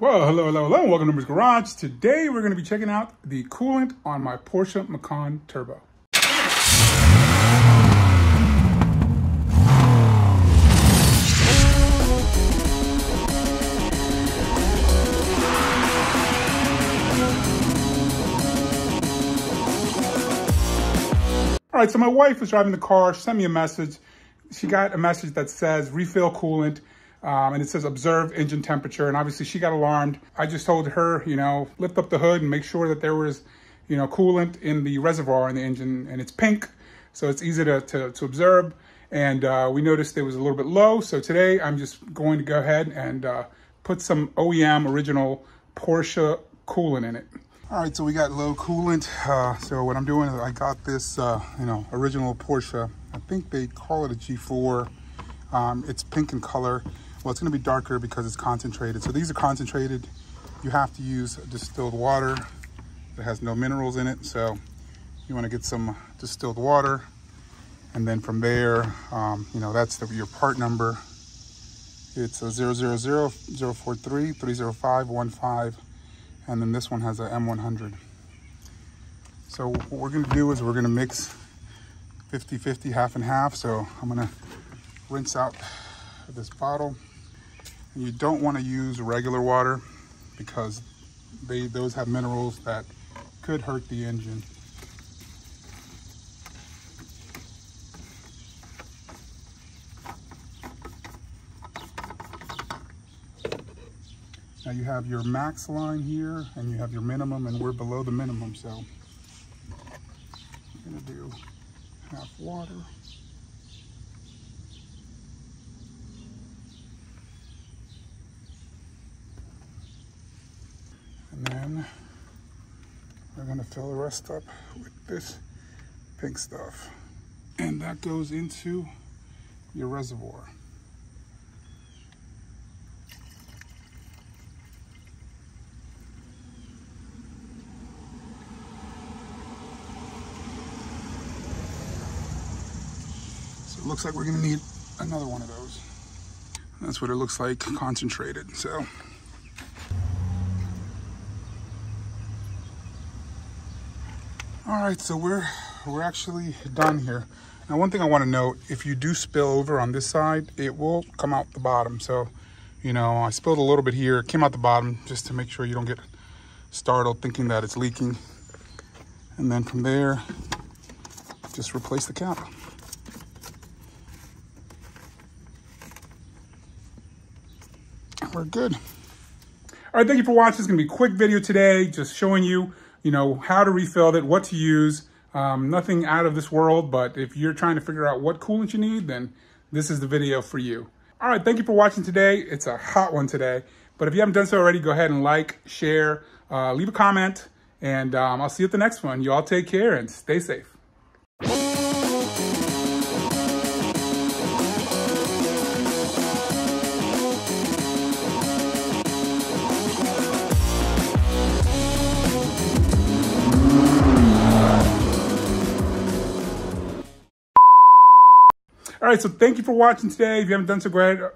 Well, hello, hello, hello, welcome to Omar's Garage. Today we're going to be checking out the coolant on my Porsche Macan Turbo. All right, so my wife was driving the car, sent me a message. She got a message that says refill coolant um, and it says observe engine temperature. And obviously she got alarmed. I just told her, you know, lift up the hood and make sure that there was, you know, coolant in the reservoir in the engine and it's pink. So it's easy to, to, to observe. And uh, we noticed it was a little bit low. So today I'm just going to go ahead and uh, put some OEM original Porsche coolant in it. All right, so we got low coolant. Uh, so what I'm doing is I got this, uh, you know, original Porsche. I think they call it a G4. Um, it's pink in color. Well, it's gonna be darker because it's concentrated. So these are concentrated. You have to use distilled water that has no minerals in it. So you wanna get some distilled water. And then from there, um, you know, that's the, your part number. It's a 000 043 305 15. And then this one has a M100. So what we're gonna do is we're gonna mix 50-50, half and half. So I'm gonna rinse out this bottle. You don't want to use regular water because they those have minerals that could hurt the engine. Now you have your max line here and you have your minimum and we're below the minimum. So I'm gonna do half water. And then we're gonna fill the rest up with this pink stuff. And that goes into your reservoir. So it looks like we're gonna need another one of those. That's what it looks like concentrated. So All right, so we're we're actually done here. Now, one thing I want to note, if you do spill over on this side, it will come out the bottom. So, you know, I spilled a little bit here, it came out the bottom just to make sure you don't get startled thinking that it's leaking. And then from there, just replace the cap. We're good. All right, thank you for watching. It's gonna be a quick video today, just showing you you know, how to refill it, what to use. Um, nothing out of this world, but if you're trying to figure out what coolant you need, then this is the video for you. All right, thank you for watching today. It's a hot one today. But if you haven't done so already, go ahead and like, share, uh, leave a comment, and um, I'll see you at the next one. You all take care and stay safe. All right, so thank you for watching today. If you haven't done so, ahead,